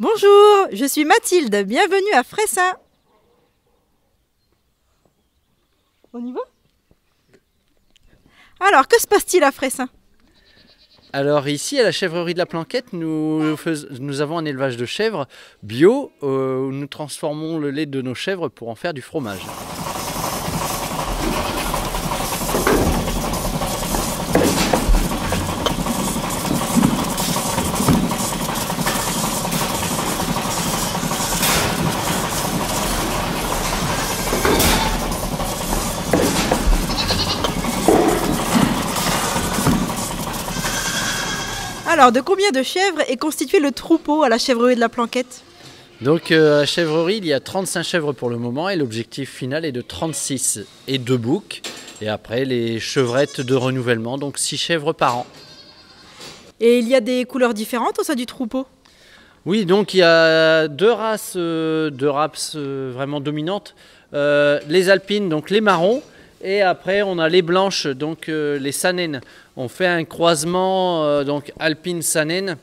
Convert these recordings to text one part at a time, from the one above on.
Bonjour, je suis Mathilde, bienvenue à Fressin. On y va? Alors, que se passe-t-il à Fressin Alors ici, à la chèvrerie de la Planquette, nous, avons un élevage de chèvres bio euh, où nous transformons le lait de nos chèvres pour en faire du fromage. Alors, de combien de chèvres est constitué le troupeau à la chèvrerie de la Planquette? Donc euh, à la chèvrerie, il y a 35 chèvres pour le moment et l'objectif final est de 36 et 2 boucs. Et après, les chevrettes de renouvellement, donc 6 chèvres par an. Et il y a des couleurs différentes au sein du troupeau? Oui, donc il y a deux races, euh, deux races euh, vraiment dominantes. Les alpines, donc les marrons, et après on a les blanches, donc euh, les sanènes. On fait un croisement euh, donc alpine sanène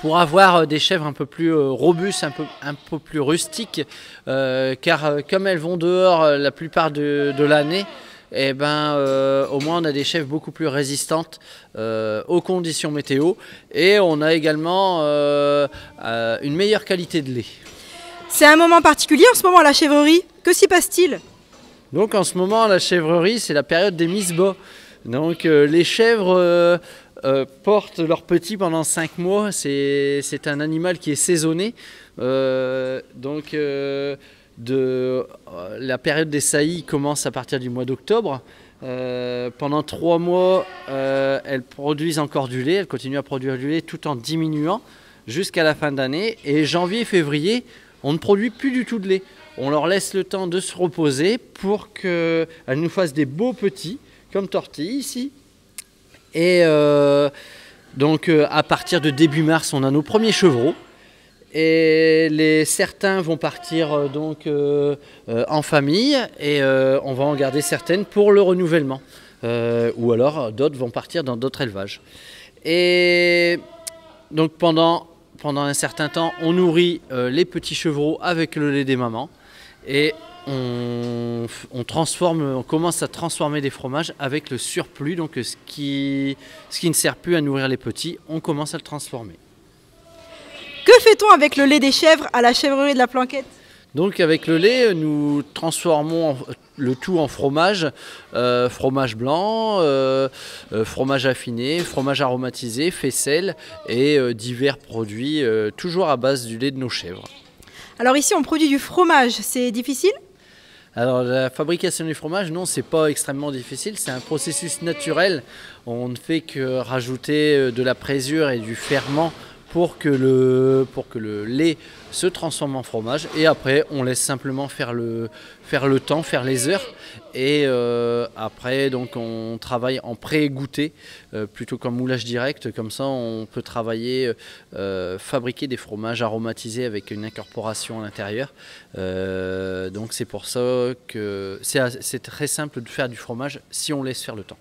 pour avoir euh, des chèvres un peu plus robustes, un peu, plus rustiques, car comme elles vont dehors la plupart de, l'année, eh ben, au moins on a des chèvres beaucoup plus résistantes aux conditions météo et on a également une meilleure qualité de lait. C'est un moment particulier en ce moment à la chèvrerie Que s'y passe-t-il? Donc en ce moment la chèvrerie c'est la période des mises-bas. Donc euh, les chèvres euh, euh, portent leurs petits pendant 5 mois. C'est un animal qui est saisonné. Donc la période des saillies commence à partir du mois d'octobre. Pendant 3 mois, elles produisent encore du lait. Elles continuent à produire du lait tout en diminuant jusqu'à la fin d'année. Et janvier, février, on ne produit plus du tout de lait. On leur laisse le temps de se reposer pour qu'elles nous fassent des beaux petits, comme tortilles ici. Et euh, donc euh, à partir de début mars, on a nos premiers chevreaux. Et les, certains vont partir euh, donc en famille et on va en garder certaines pour le renouvellement. Ou alors d'autres vont partir dans d'autres élevages. Et donc pendant, pendant un certain temps, on nourrit les petits chevreaux avec le lait des mamans et on, f- on transforme, on commence à transformer des fromages avec le surplus, donc ce qui, ce qui ne sert plus à nourrir les petits, on commence à le transformer. Que fait-on avec le lait des chèvres à la chèvrerie de la Planquette? Donc avec le lait, nous transformons le tout en fromage, euh, fromage blanc, euh, euh, fromage affiné, fromage aromatisé, faisselle et euh, divers produits, toujours à base du lait de nos chèvres. Alors ici, on produit du fromage, c'est difficile? Alors la fabrication du fromage, non, c'est pas extrêmement difficile, c'est un processus naturel. On ne fait que rajouter euh, de la présure et du ferment pour que le, pour que le lait se transforme en fromage. Et après, on laisse simplement faire le, faire le temps, faire les heures. Et euh, après, donc, on travaille en pré-goûté, euh, plutôt qu'en moulage direct. Comme ça, on peut travailler, euh, fabriquer des fromages aromatisés avec une incorporation à l'intérieur. Donc c'est pour ça que c'est très simple de faire du fromage si on laisse faire le temps.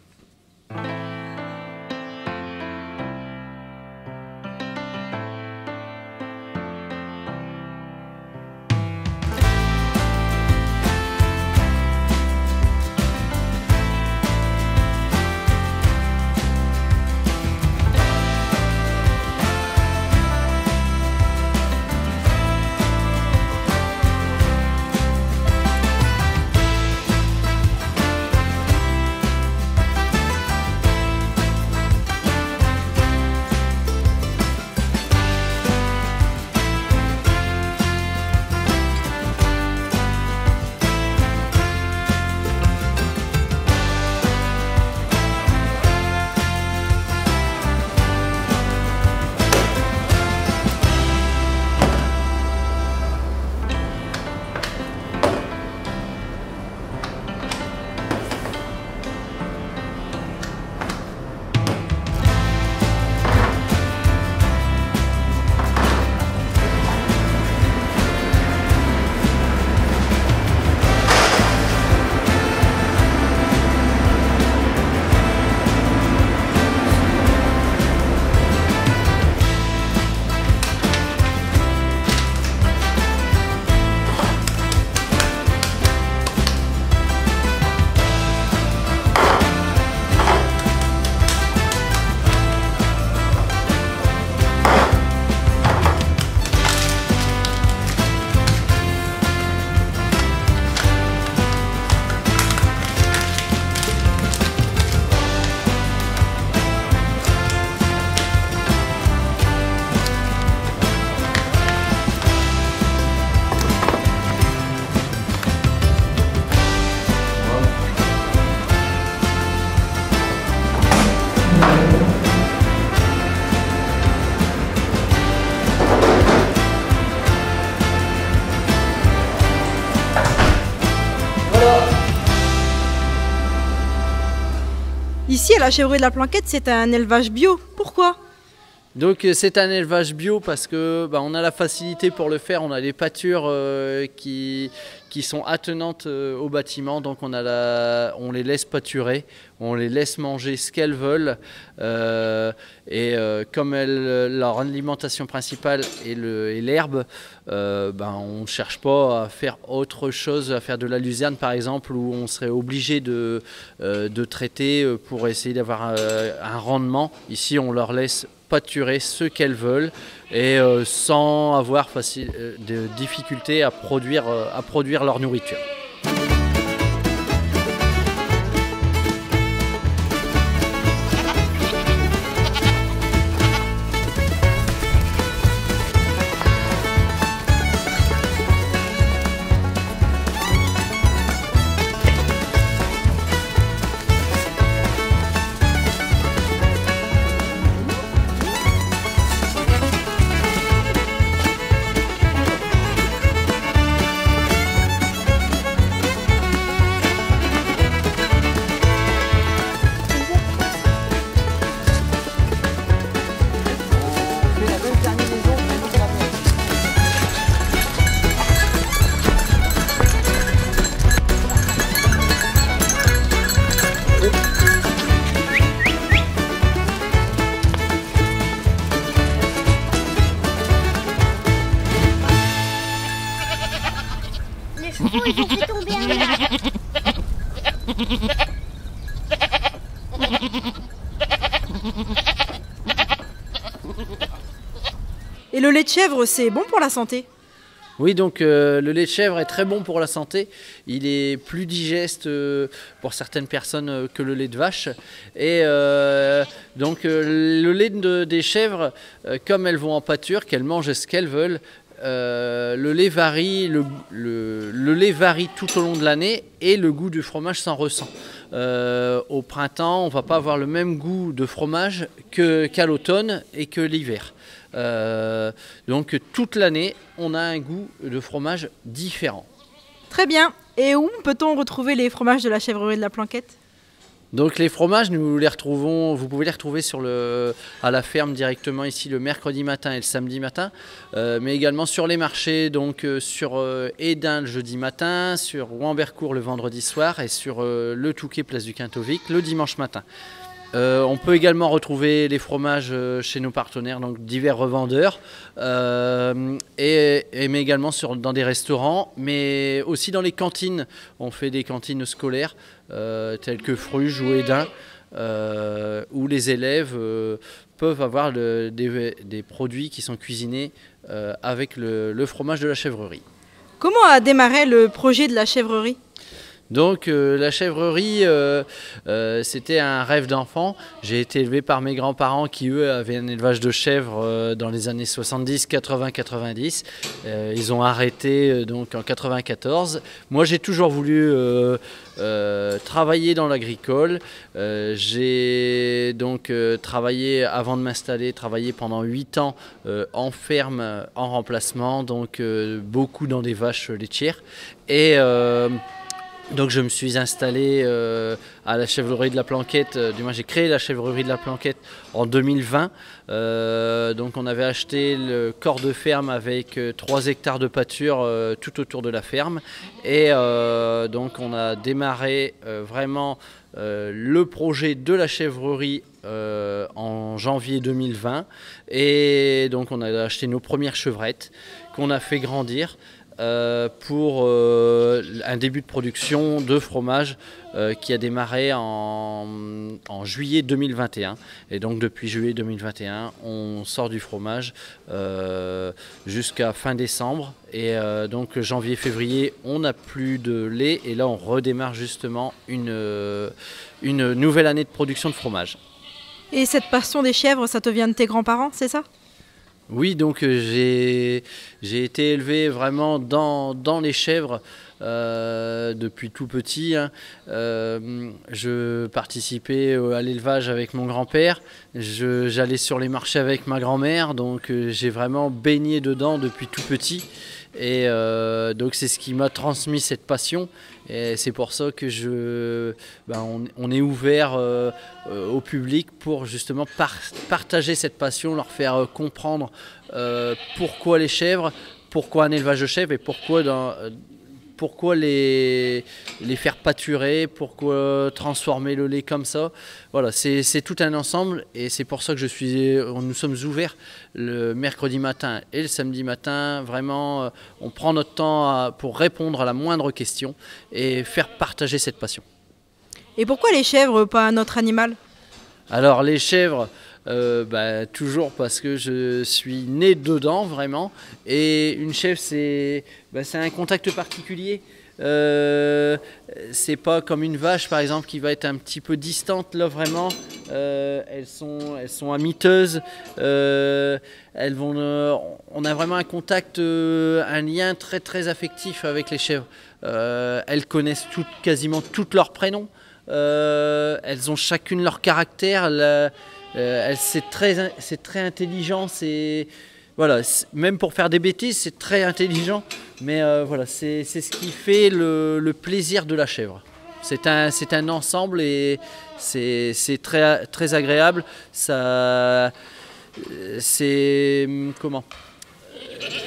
Ici, à la chèvrerie de la Planquette, c'est un élevage bio. Pourquoi? Donc euh, c'est un élevage bio parce que bah, on a la facilité pour le faire, on a des pâtures euh, qui, qui sont attenantes euh, au bâtiment, donc on, les laisse pâturer, on les laisse manger ce qu'elles veulent, et comme leur alimentation principale est l'herbe, ben, on ne cherche pas à faire autre chose, à faire de la luzerne par exemple, où on serait obligé de, de traiter pour essayer d'avoir un rendement. Ici on leur laisse pâturer ce qu'elles veulent et euh, sans avoir euh, de difficultés à produire, euh, à produire leur nourriture. Et le lait de chèvre, c'est bon pour la santé? Oui, donc euh, le lait de chèvre est très bon pour la santé. Il est plus digeste euh, pour certaines personnes euh, que le lait de vache. Et donc le lait des chèvres, comme elles vont en pâture, qu'elles mangent ce qu'elles veulent, le lait varie, le, lait varie tout au long de l'année et le goût du fromage s'en ressent. Au printemps, on va pas avoir le même goût de fromage qu'à l'automne et que l'hiver. Euh, donc toute l'année, on a un goût de fromage différent. Très bien. Et où peut-on retrouver les fromages de la chèvrerie de la Planquette? Donc les fromages, nous les retrouvons, vous pouvez les retrouver à la ferme directement ici le mercredi matin et le samedi matin, euh, mais également sur les marchés, donc euh, sur Edin le jeudi matin, sur Wambercourt le vendredi soir et sur le Touquet place du Quintovic le dimanche matin. Euh, on peut également retrouver les fromages euh, chez nos partenaires, donc divers revendeurs, euh, et, mais également dans des restaurants, mais aussi dans les cantines. On fait des cantines scolaires telles que Fruges ou Edin, où les élèves peuvent avoir des, produits qui sont cuisinés avec le fromage de la chèvrerie. Comment a démarré le projet de la chèvrerie? Donc euh, la chèvrerie, euh, euh, c'était un rêve d'enfant. J'ai été élevé par mes grands-parents qui, eux, avaient un élevage de chèvres dans les années 70, 80, 90. ils ont arrêté donc en 94. Moi, j'ai toujours voulu travailler dans l'agricole. j'ai donc travaillé, avant de m'installer, travaillé pendant 8 ans en ferme, en remplacement, donc beaucoup dans des vaches laitières. Et donc je me suis installé euh, à la chèvrerie de la Planquette, euh, du moins j'ai créé la chèvrerie de la Planquette en 2020. Euh, donc on avait acheté le corps de ferme avec 3 hectares de pâture tout autour de la ferme. Et donc on a démarré vraiment le projet de la chèvrerie en janvier 2020. Et donc on a acheté nos premières chevrettes qu'on a fait grandir. Euh, pour euh, un début de production de fromage euh, qui a démarré en, juillet 2021. Et donc depuis juillet 2021, on sort du fromage jusqu'à fin décembre. Et donc janvier-février, on n'a plus de lait. Et là, on redémarre justement une, une nouvelle année de production de fromage. Et cette passion des chèvres, ça te vient de tes grands-parents, c'est ça? Oui, donc euh, j'ai été élevé vraiment dans, les chèvres depuis tout petit. Hein. je participais à l'élevage avec mon grand-père, j'allais sur les marchés avec ma grand-mère, donc j'ai vraiment baigné dedans depuis tout petit. Et euh, donc c'est ce qui m'a transmis cette passion. Et c'est pour ça que je, ben, on, est ouvert euh, euh, au public pour justement partager cette passion, leur faire comprendre pourquoi les chèvres, pourquoi un élevage de chèvres et pourquoi dans, pourquoi les, les faire pâturer, pourquoi transformer le lait comme ça. Voilà, c'est tout un ensemble et c'est pour ça que je suis, nous sommes ouverts le mercredi matin et le samedi matin. Vraiment, euh, on prend notre temps pour répondre à la moindre question et faire partager cette passion. Et pourquoi les chèvres, pas un autre animal? Alors les chèvres, euh, bah, toujours parce que je suis né dedans vraiment. Et une chèvre, c'est bah, un contact particulier. Euh, c'est pas comme une vache par exemple qui va être un petit peu distante là vraiment. Euh, elles sont elles sont amiteuses. elles vont. on a vraiment un contact, un lien très très affectif avec les chèvres. elles connaissent quasiment tous leurs prénoms. elles ont chacune leur caractère. Euh, c'est très, très intelligent. C'est voilà, même pour faire des bêtises, c'est très intelligent. Mais euh, voilà, c'est ce qui fait le, plaisir de la chèvre. C'est un, un ensemble et c'est très, très agréable. Ça, c'est comment?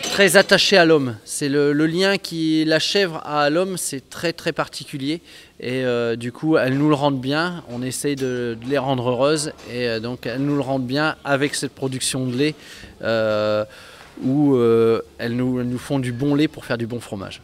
Très attaché à l'homme. C'est le, lien qui la chèvre a à l'homme, c'est très très particulier. Et euh, du coup, elles nous le rendent bien. On essaye de, les rendre heureuses. Et euh, donc, elles nous le rendent bien avec cette production de lait euh, où elles nous, elles nous font du bon lait pour faire du bon fromage.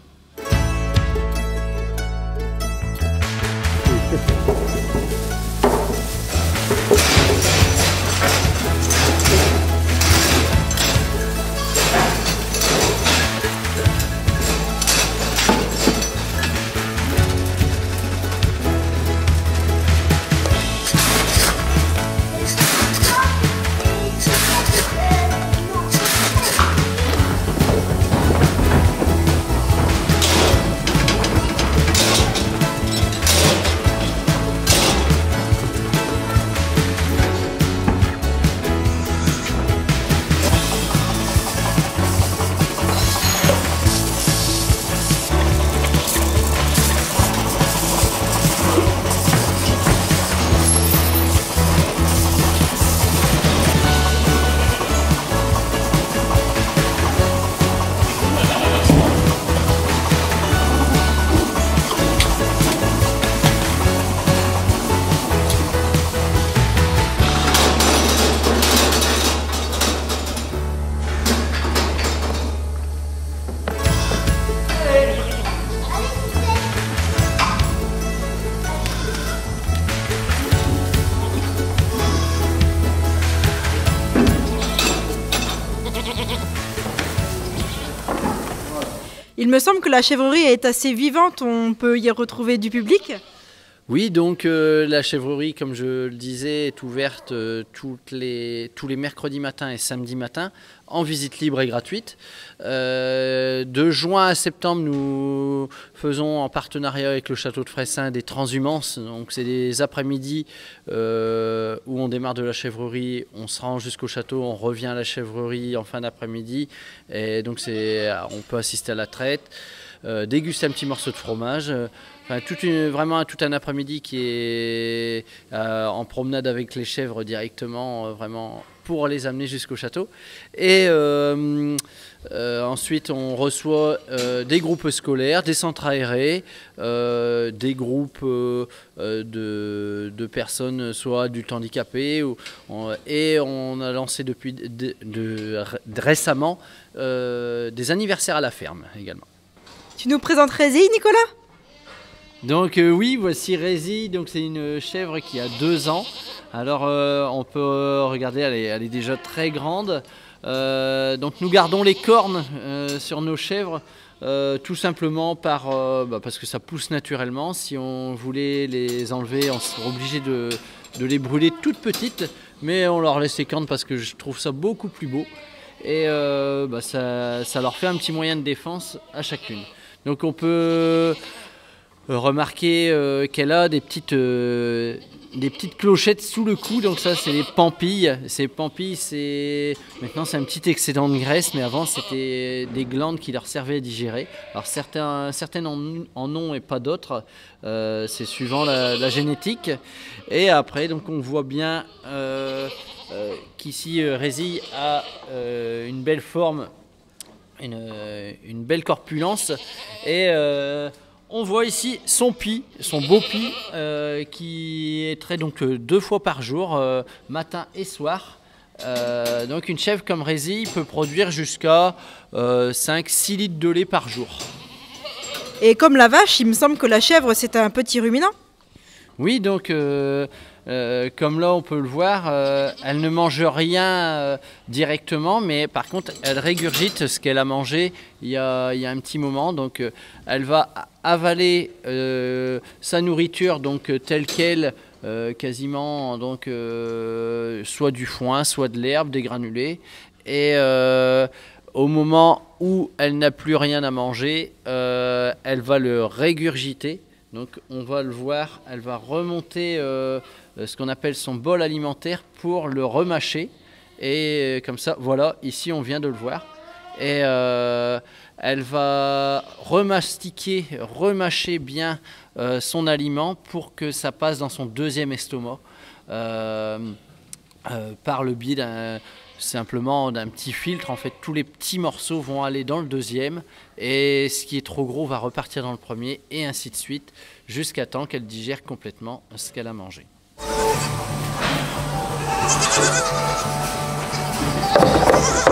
La chèvrerie est assez vivante, on peut y retrouver du public? Oui, donc euh, la chèvrerie, comme je le disais, est ouverte euh, tous les mercredis matins et samedis matins en visite libre et gratuite. Euh, de juin à septembre, nous faisons en partenariat avec le château de Fressin des transhumances. Donc c'est des après-midi où on démarre de la chèvrerie, on se rend jusqu'au château, on revient à la chèvrerie en fin d'après-midi. Et donc on peut assister à la traite, déguster un petit morceau de fromage. Vraiment tout un après-midi qui est euh, en promenade avec les chèvres directement, euh, vraiment pour les amener jusqu'au château. Et euh, ensuite, on reçoit des groupes scolaires, des centres aérés, des groupes de, personnes, soit du handicapé, et on a lancé depuis de, récemment des anniversaires à la ferme également. Tu nous présenterais-y, Nicolas? Donc euh, oui, voici Rési, donc c'est une chèvre qui a deux ans. Alors euh, on peut regarder, elle est, déjà très grande. Euh, donc nous gardons les cornes sur nos chèvres tout simplement bah, parce que ça pousse naturellement. Si on voulait les enlever, on serait obligé de, les brûler toutes petites. Mais on leur laisse les cornes parce que je trouve ça beaucoup plus beau. Et bah, ça, ça leur fait un petit moyen de défense à chacune. Donc on peut remarquer qu'elle a des petites des petites clochettes sous le cou, donc ça c'est les pampilles. Ces pampilles, c'est maintenant c'est un petit excédent de graisse, mais avant c'était des glandes qui leur servaient à digérer. Alors certaines en, ont et pas d'autres, euh, c'est suivant la, génétique. Et après, donc on voit bien euh, euh, qu'ici Résille a une belle forme, une, une belle corpulence et on voit ici son pis, son beau pis, euh, qui est trait donc euh, deux fois par jour, euh, matin et soir. donc une chèvre comme Résille peut produire jusqu'à 5-6 litres de lait par jour. Et comme la vache, il me semble que la chèvre c'est un petit ruminant? Oui, donc euh, comme là on peut le voir, euh, elle ne mange rien euh, directement, mais par contre elle régurgite ce qu'elle a mangé il y a, un petit moment. Donc elle va avaler sa nourriture donc telle qu'elle, quasiment donc soit du foin, soit de l'herbe, des granulés. Et au moment où elle n'a plus rien à manger, elle va le régurgiter. Donc on va le voir, elle va remonter ce qu'on appelle son bol alimentaire pour le remâcher. Et euh, comme ça, voilà, ici on vient de le voir. Et euh, elle va remastiquer, remâcher bien son aliment pour que ça passe dans son deuxième estomac par le biais simplement d'un petit filtre. En fait, tous les petits morceaux vont aller dans le deuxième et ce qui est trop gros va repartir dans le premier et ainsi de suite jusqu'à temps qu'elle digère complètement ce qu'elle a mangé. Oh, my God.